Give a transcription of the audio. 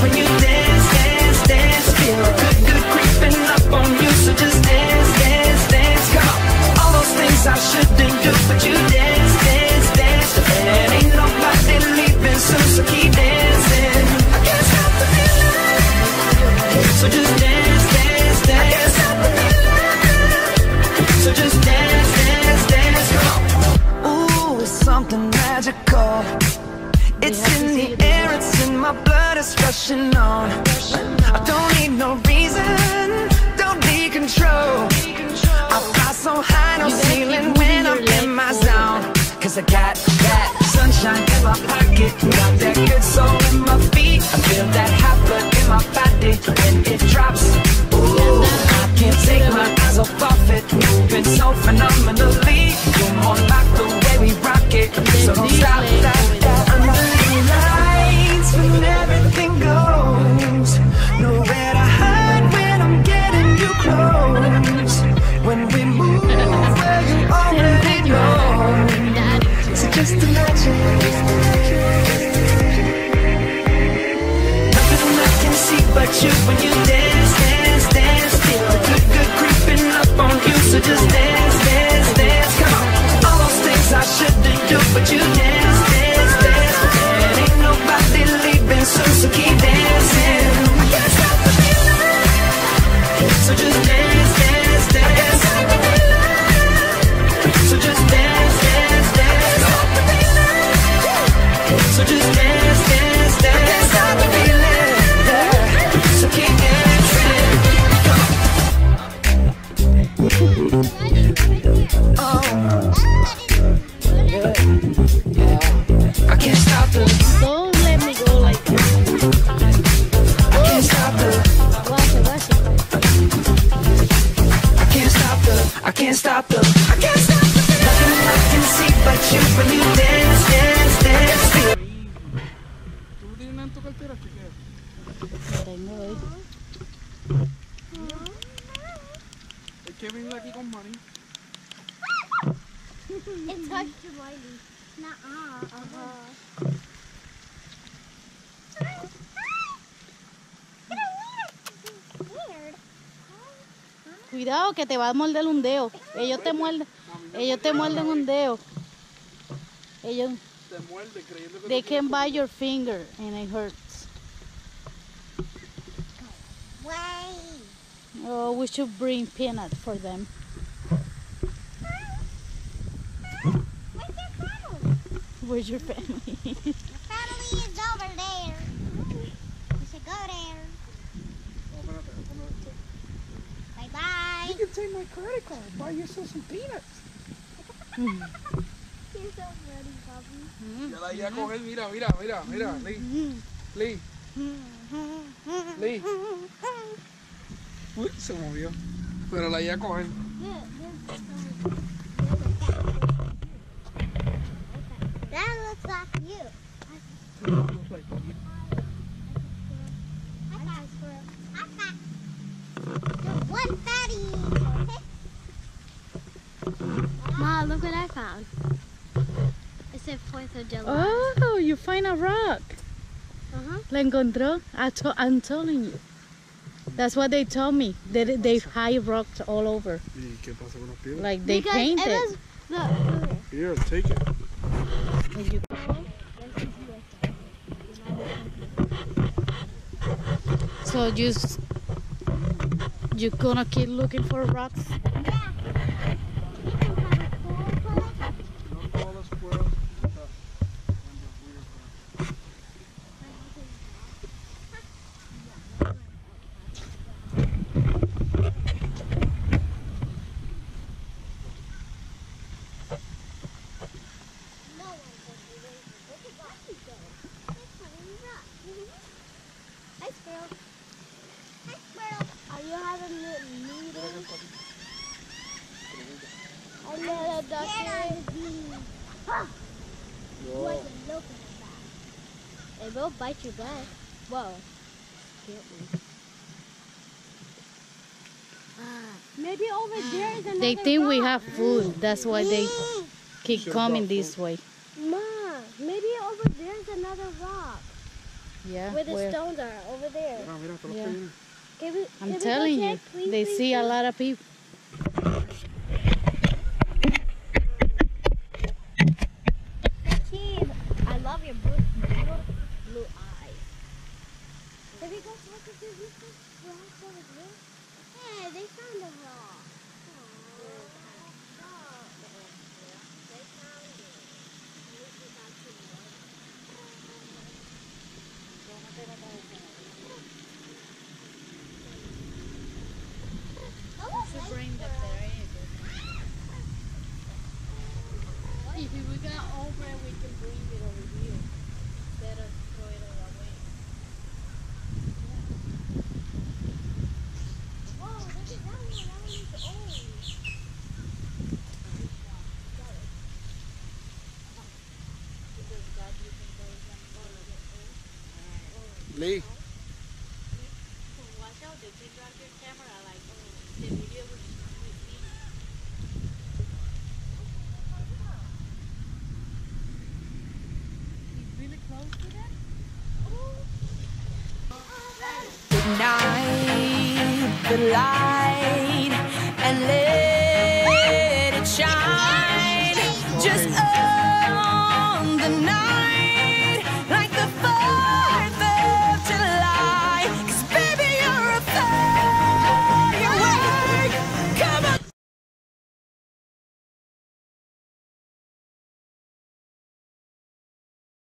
When you dance, dance, dance. Feel good, good creeping up on you. So just dance, dance, dance. Come on. All those things I shouldn't do, but you dance, dance, dance. Ain't nobody leaving so keep dancing. I can't stop the feeling. So just dance, dance, dance. Stop the feeling. So just dance, dance, dance. Come on. Ooh, it's something magical. It's in the air, it's in my blood, it's rushing on. I don't need no reason, don't need control. I fly so high, no ceiling when I'm in my zone. Cause I got that sunshine in my pocket, got that good soul in my feet. I feel that hot blood in my body when it drops. Ooh, I can't take my eyes off of it, moving so phenomenally. Just imagine. Nothing I can see but you when you dance, dance, dance. The good, creeping up on you. So just dance, dance, dance. Come on. All those things I shouldn't do, but you dance, Tengo ahí. Es que vengo aquí. It touched Wiley. Nuh-uh. Uh-huh. Cuidado que te va a morder un dedo. Ellos te muerden, ellos te muerden un dedo. Ellos, Te creyendo que they can bite your finger and it hurts. Oh, we should bring peanut for them. Where's your family? You can take my credit card. Buy yourself some peanuts. You're so funny, Bobby. Ya la iba a coger, mira, mira, mira, mira, Lee. Lee. Lee. Uy, se movió. Pero la iba a coger. That looks like you. Looks like I got a squirrel. I got You're one fatty. Mom, look what I. It said Fourth of July. Oh, you find a rock. Uh-huh. La encontró. I to, I'm telling you. That's what they told me. They, they hide rocks all over. ¿Y qué pasa con las? Like they Because painted. it was the Here, take it. If you- So just you gonna keep looking for rocks? No todos los squirrels. uh, and the weird ones. Hi, squirrel. Hi, squirrel. Are you having a meeting? I met a doctor. Wasn't looking at that. It will bite your back. Whoa. Scared me. Maybe over there is another They think we have food. That's why they keep Should've coming this way. Ma, maybe over there's another rock Yeah. where the where- stones are. Over there. Mira, mira, todos los Yeah. Can we, can I'm telling you. Please, they please, see a lot of people. I love your blue, blue, blue eyes. Have you guys looked at these rocks over here? Hey, they found a rock. They found it. At least we got two more. If we got over, we can bring it over here. Instead of throw it away. Whoa, look at that one. That one is orange. Lee, Watch out, they take out your camera like the video we see. He's really close to them? Good night, the light